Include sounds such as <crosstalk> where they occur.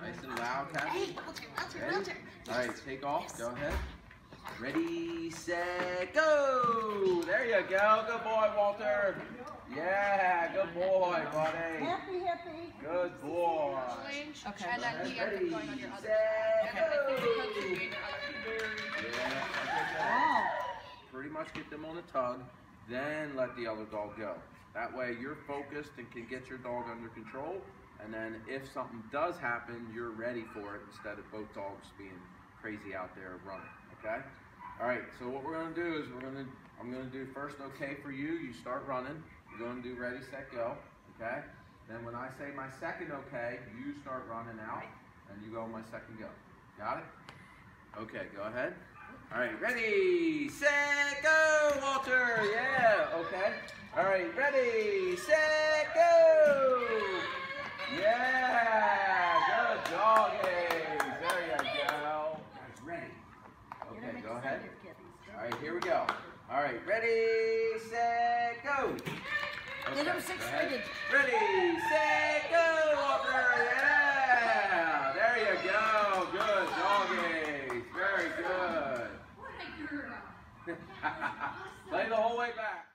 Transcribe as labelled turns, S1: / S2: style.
S1: Walter, nice and loud, Kathy.
S2: Hey, Walter, Walter,
S1: Ready?
S2: Walter.
S1: All right, take off. Go ahead. Ready, set, go! There you go. Good boy, Walter. Yeah, good boy, buddy.
S3: Happy, happy.
S1: Good boy.
S3: Okay.
S4: And then you get
S1: Ready,
S4: going on your other.
S1: set,
S4: Okay. I think because
S1: go!
S4: you're doing your other.
S1: Yeah, pretty much get them on a tug, then let the other dog go. That way you're focused and can get your dog under control. And then if something does happen, you're ready for it instead of both dogs being crazy out there running. Okay? All right. So what we're gonna do is we're gonna I'm gonna do first okay for you. You start running. You're gonna do ready, set, go. Okay? Then when I say my second okay, you start running out, and you go my second go. Got it? Okay, go ahead. All right, ready, set, go, Walter. Yeah, okay. All right, ready, set, go. Yeah, good doggies. There you go. Guys, ready. Okay, go ahead. All right, here we go. All right, ready, set, go.
S3: Get him six
S1: go ahead.
S3: footed.
S1: Ready, set, go, Walter. Yeah, there you go. Good doggies. Very good. <laughs> Play the whole way back.